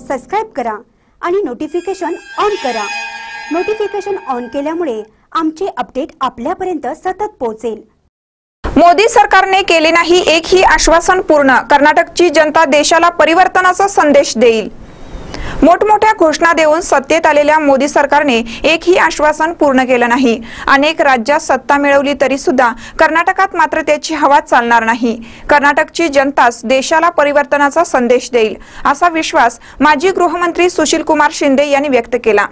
Subscribe करा आणि notification on करा. नोटिफिकेशन ऑन केल्यामुळे आमचे अपडेट आपल्यापर्यंत सतत पोहोचेल. मोदी सरकारने केले नाही एकही आश्वासन पूर्ण. कर्नाटकची जनता देशाला परिवर्तनाचा संदेश देईल. मोठमोठ्या घोषणा देऊन सत्तेत आलेल्या मोदी सरकारने एकही आश्वासन पूर्ण केलं नाही. अनेक राज्यात सत्ता मिळवली तरी सुद्धा कर्नाटकात मात्र त्याची हवा चालणार नाही. कर्नाटकची जनताच देशाला परिवर्तनाचा संदेश देईल असा विश्वास माजी गृहमंत्री सुशील कुमार शिंदे यांनी व्यक्त केला.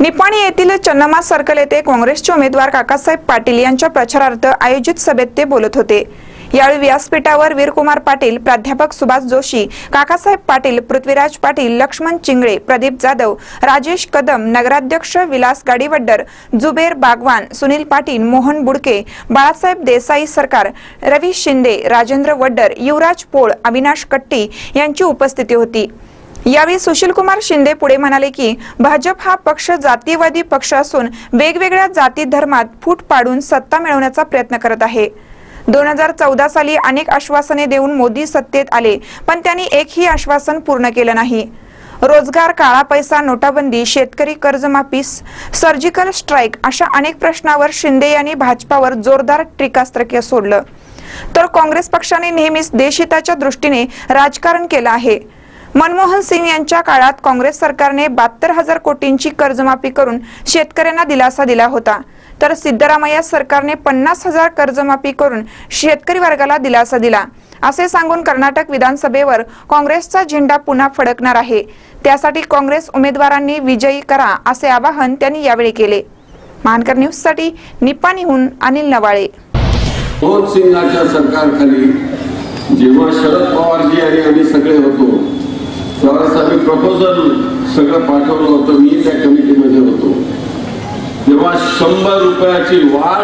निपाणी येथील चन्नमा सर्कल येथे काँग्रेसचे उमेदवार काकासाहेब पाटील यांच्या प्रचारार्थ आयोजित सभेत ते बोलत होते. यावेळी व्यासपीठावर वीरकुमार पाटील प्राध्यापक सुभाष जोशी काकासाहेब पाटील पृथ्वीराज पाटील लक्ष्मण चिंगळे प्रदीप जाधव राजेश कदम नगराध्यक्ष विलास गाडीवड्डर जुबेर बागवान सुनील पाटील मोहन बुडके बाळासाहेब देसाई सरकार रवी शिंदे राजेंद्र वड्डर युवराज पोळ अविनाश कट्टी यांची उपस्थिती होती. यावेळी सुशीलकुमार शिंदे पुढे म्हणाले की भाजप हा पक्ष जातीयवादी पक्ष असून वेगवेगळ्या जाती धर्मात फूट पाडून सत्ता मिळवण्याचा प्रयत्न करत आहे. दोन हजार चौदा साली अनेक आश्वासने देऊन मोदी सत्तेत आले पण त्यांनी एकही आश्वासन पूर्ण केलं नाही. रोजगार काळा पैसा नोटाबंदी शेतकरी कर्जमाफी सर्जिकल स्ट्राईक अशा अनेक प्रश्नावर शिंदे यांनी भाजपावर जोरदार टीकास्त्र सोडलं. तर काँग्रेस पक्षाने नेहमीच देशहिताच्या दृष्टीने राजकारण केलं आहे. मनमोहन सिंग यांच्या काळात काँग्रेस सरकारने बहात्तर हजार कोटींची कर्जमाफी करून शेतकऱ्यांना दिलासा दिला होता. तर सिद्धरामय्या सरकारने पन्नास हजार कर्जमाफी करून शेतकरी वर्गाला दिलासा दिला. असे सांगून कर्नाटक विधानसभेवर काँग्रेसचा झेंडा पुन्हा फडकणार आहे. त्यासाठी काँग्रेस उमेदवारांनी विजयी करा असे आवाहन त्यांनी यावेळी केले. मानकर न्यूजसाठी निपाणीहून अनिल नवाळे. मनमोहन सिंगाच्या सरकारखाली जेव्हा शरद पवारजी आणि आम्ही सगळे होतो त्यावेळेस आम्ही प्रपोजल सगळं पाठवलं होतं. मी त्या कमिटीमध्ये होतो. जेव्हा शंभर रुपयाची वाढ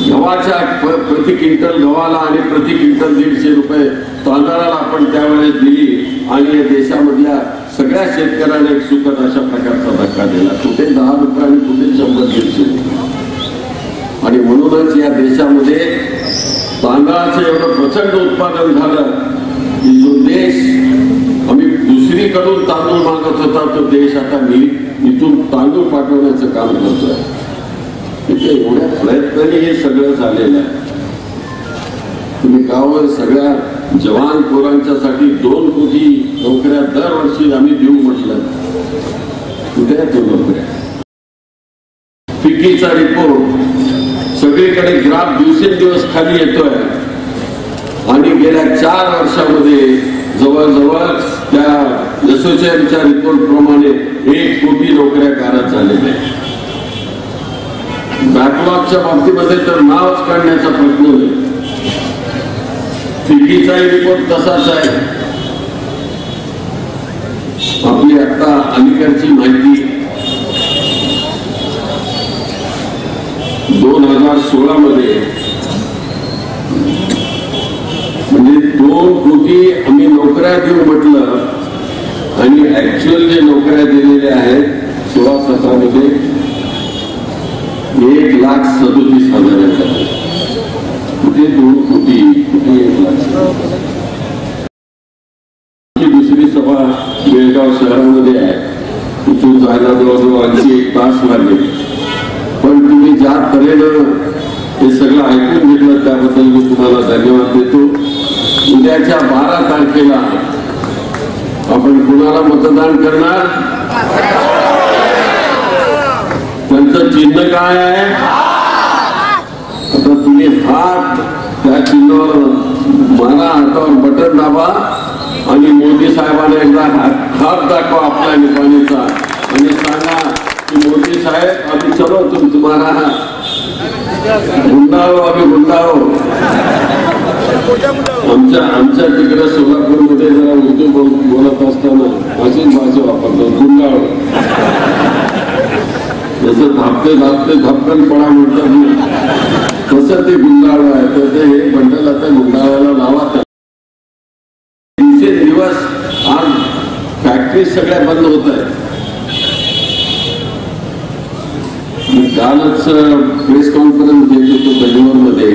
गव्हाच्या प्रति क्विंटल गव्हाला आणि प्रति क्विंटल दीडशे रुपये तांदळाला आपण त्यावेळेस दिली आणि या देशामधल्या सगळ्या शेतकऱ्यांना एक सुखद अशा प्रकारचा धक्का दिला. कुठे दहा रुपये आणि कुठे शंभर दीडशे आणि म्हणूनच या देशामध्ये तांदळाचं एवढं प्रचंड उत्पादन झालं की जो देश आम्ही दुसरीकडून तांदूळ मागत होता तो देश आता मी इथून तांदूळ पाठवण्याचं काम करतोय. तिथे एवढ्या प्रयत्नाने हे सगळं झालेलं आहे. तुम्ही गावावर सगळ्या जवान पोरांच्यासाठी दोन कोटी नोकऱ्या दरवर्षी आम्ही देऊ म्हटलं. कुठे तो नोकऱ्या. फिकीचा रिपोर्ट सगळीकडे ग्राफ दिवसेंदिवस खाली येतोय. आणि गेल्या चार वर्षामध्ये जवळजवळ त्या असोसिएशनच्या रिपोर्ट प्रमाणे एक कोटी नोकऱ्या गारद झालेल्या बॅकलॉगच्या बाबतीमध्ये तर नावच काढण्याचा प्रश्न नाही. फिकीचाही रिपोर्ट तसाच आहे. आपली आता अलीकडची माहिती दोन हजार सोळा मध्ये म्हणजे दोन कोटी आम्ही नोकऱ्या देऊ म्हटलं आणि ऍक्च्युअल जे नोकऱ्या दिलेल्या आहेत सोळा सतरामध्ये एक लाख सदोतीस हजार कुठे दोन कोटी कुठे एक लाख दुसरी सभा बेळगाव शहरामध्ये आहे. तिथून जायला जवळजवळ आणखी एक तास लागेल. पण तुम्ही ज्या तऱ्हेनं हे सगळं ऐकून घेतलं त्याबद्दल मी तुम्हाला धन्यवाद देतो. उद्याच्या बारा तारखेला आपण कुणाला मतदान करणार? त्यांचं चिन्ह काय आहे? आता तुम्ही हात त्या चिन्हावर मारा हातावर बटन दाबा आणि मोदी साहेबांना एकदा हात हात दाखवा आपल्या निपाणीचा आणि सांगा की मोदी साहेब आम्ही चलो तुम्ही तुम्हाला गुंडाळो आम्ही गुंडाळो. आमच्या आमच्या तिकडे सोलापूरमध्ये जरा उर्दू बोलत असताना अशीच भाषा वापरतो गुंडाळ. जसं धापते धापते धपकन म्हणतात ना, तसं ते गुंडाळ आहे. तर ते हे बंडल आता गुंडाळाला लावा त्या दिवसेंदिवस आज फॅक्टरी सगळ्या बंद होत आहेत. कालच प्रेस कॉन्फरन्स घेत होतो बेंगलोरमध्ये.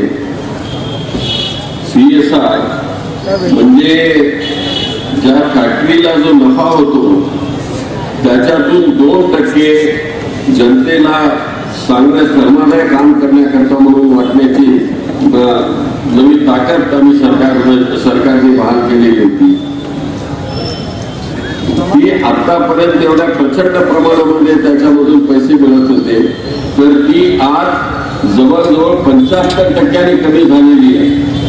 सी एस आय म्हणजे ज्या फॅक्टरीला जो नफा होतो त्याच्यातून दोन टक्के जनतेला सांगण्यास धर्मादाय काम करण्याकरता म्हणून वाटण्याची नवी ताकद आम्ही सरकार सरकारने बहाल केलेली होती. ती आतापर्यंत एवढ्या प्रचंड प्रमाणामध्ये त्याच्यामधून पैसे मिळत होते तर ती आज जवळजवळ पंच्याहत्तर टक्क्यांनी कमी झालेली आहे.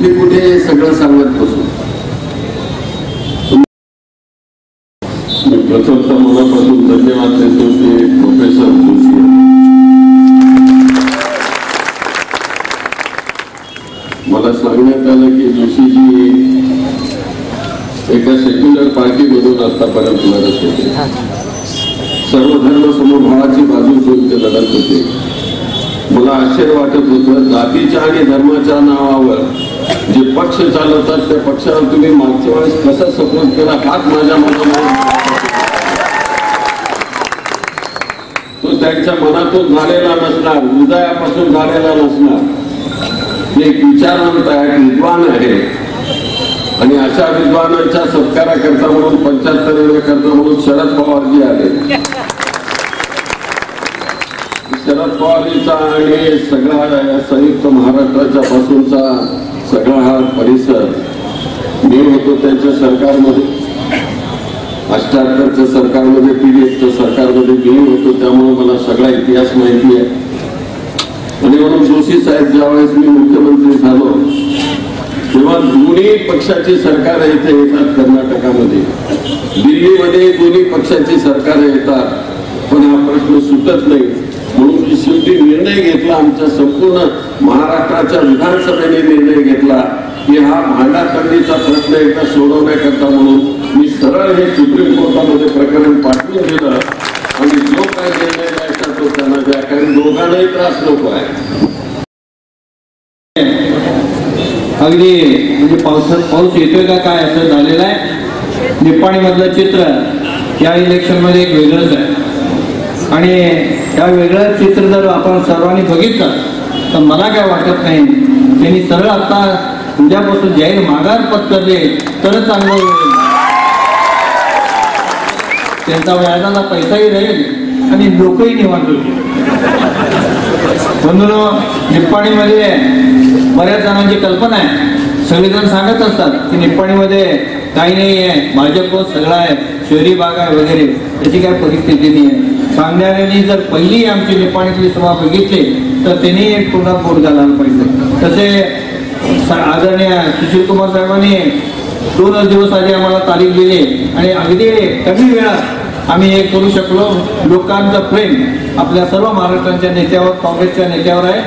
कुठे कुठे सगळं सांगत बसू. प्रथमतः मनापासून धन्यवाद देतो ते प्रोफेसर जोशी मला सांगण्यात आलं की जोशीजी एका सेक्युलर पार्टीमधून आतापर्यंत लढत होते. सर्व धर्म समभावाची बाजू घेऊन ते लढत होते. मला आश्चर्य वाटत होतं जातीच्या आणि धर्माच्या नावावर जे पक्ष चालवतात त्या पक्षाला तुम्ही मागच्या वेळेस कसा सपोर्ट केला हाच माझ्या मनामध्ये तो त्यांच्या मनातून झालेला नसणार हृदयापासून झालेला नसणार. ते एक विचारवंत आहे विद्वान आहे. आणि अशा विद्वानांच्या सत्काराकरता म्हणून पंच्याहत्तर करता म्हणून शरद पवारजी आले. शरद पवारजीचा आणि सगळा संयुक्त महाराष्ट्राच्या पासूनचा सगळा हा परिसर मी होतो त्यांच्या सरकारमध्ये. अष्ट्याहत्तरच्या सरकारमध्ये पीडीएफच्या सरकारमध्ये मी होतो त्यामुळे मला सगळा इतिहास माहिती आहे. आणि म्हणून जोशी साहेब ज्यावेळेस मी मुख्यमंत्री झालो तेव्हा दोन्ही पक्षाची सरकार इथे येतात कर्नाटकामध्ये. दिल्लीमध्ये दोन्ही पक्षाची सरकार येतात पण हा प्रश्न सुटत नाही. म्हणून शेवटी निर्णय घेतला आमच्या संपूर्ण महाराष्ट्राच्या विधानसभेने निर्णय घेतला की हा भांडाखंडीचा प्रश्न एकदा सोडवण्याकरता म्हणून मी सरळ हे सुप्रीम कोर्टामध्ये प्रकरण पाठवून दिलं. आणि जो काय निर्णय द्यायचा तो त्यांना द्या कारण दोघांनाही त्रास नको आहे. अगदी म्हणजे पावसात पाऊस येतोय का काय असं झालेलं आहे? निप्पाणीमधलं चित्र या इलेक्शनमध्ये एक वेगळंच आहे. आणि या वेगळं चित्र जर आपण सर्वांनी बघितलं तर मला काय वाटत नाही. त्यांनी सरळ आता उद्यापासून जाहीर माघार पत्करले तरच चांगलं होईल. त्यांचा व्याजाला पैसाही राहील आणि लोकही निवांत होतील. म्हणून निप्पाणीमध्ये बऱ्याच जणांची कल्पना आहे. सगळेजण सांगत असतात की निप्पाणीमध्ये काही नाही आहे. भाजप सगळं आहे. शहरी भाग आहे वगैरे. त्याची काय परिस्थिती नाही आहे. सांगणाऱ्यांनी जर पहिली आमची निपाणीतली सभा बघितली तर त्यांनी एक पूर्ण बोट घालायला पाहिजे. तसे आदरणीय सुशील कुमार साहेबांनी दोनच दिवस आधी आम्हाला तारीख दिली आणि अगदी कमी वेळात आम्ही हे करू शकलो. लोकांचं प्रेम आपल्या सर्व महाराष्ट्रांच्या नेत्यावर काँग्रेसच्या नेत्यावर आहे.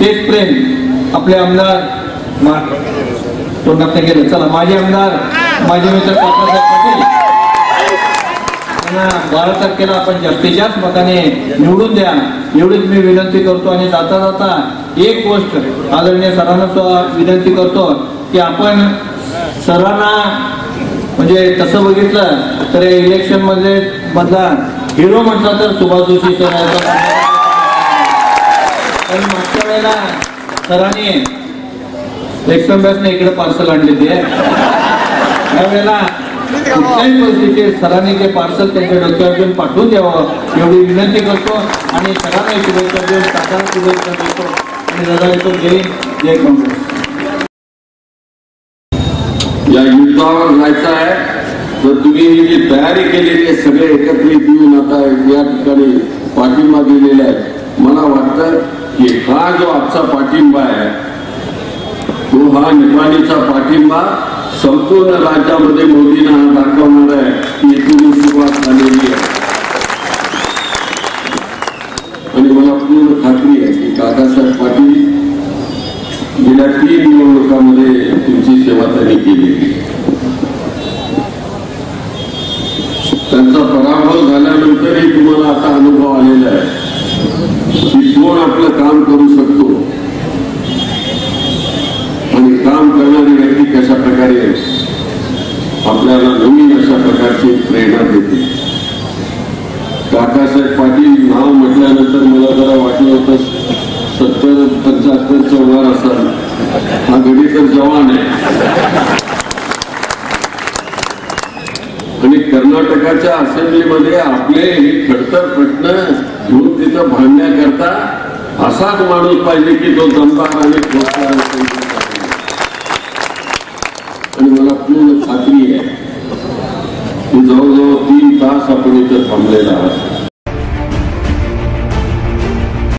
तेच प्रेम आपले आमदार तोंडात नाही गेलं. चला माझे आमदार माझे मित्र त्यांना बारा तारखेला आपण जास्तीत जास्त मताने निवडून द्या. एवढीच मी विनंती करतो आणि जाता जाता एक गोष्ट आदरणीय सरांना विनंती करतो की आपण सरांना म्हणजे तसं बघितलं तर इलेक्शनमध्ये मधला हिरो म्हटला तर सुभाष जोशी सर पण मागच्या वेळेला सरांनी एक्सम बॅसने इकडे पार्सल आणले ते त्यावेळेला कुठल्याही परिस्थितीत सरांनी ते पार्सल त्यांच्या डोक्यावर घेऊन पाठवून द्यावं एवढी विनंती करतो आणि सरांना शुभेच्छा देऊन टाकाला शुभेच्छा देतो आणि दादा येतो जय जय काँग्रेस. या युद्धावर जायचं आहे. तर तुम्ही ही जी तयारी केलेली आहे सगळे एकत्रित येऊन आता या ठिकाणी पाठिंबा दिलेला आहे. मला वाटतं की हा जो आजचा पाठिंबा आहे तो हा निपाणीचा पाठिंबा संपूर्ण राज्यामध्ये मोदींना दाखवणार आहे पूर्ण खात्री आहे की काकासाहेब पाटील गेल्या तीन निवडणुकांमध्ये तुमची सेवा त्यांनी केली त्यांचा पराभव झाल्यानंतरही आता अनुभव आलेला आहे काम करू शकतो काम करणारी व्यक्ती कशा प्रकारे आपल्याला नवीन अशा प्रकारची प्रेरणा देते. काकासाहेब पाटील नाव म्हटल्यानंतर मला जरा वाटलं होतं सत्तर पंचाहत्तर चौदा असाल. हा घडी तर जवान आहे. आणि कर्नाटकाच्या असेंब्लीमध्ये आपले खडतर प्रश्न घेऊन तिथं भांडण्याकरता असाच माणूस पाहिजे की तो दमदार आणि खोटा ठोकदार खात्री आहे की जवळजवळ तीन तास आपण इथं थांबलेला आहात.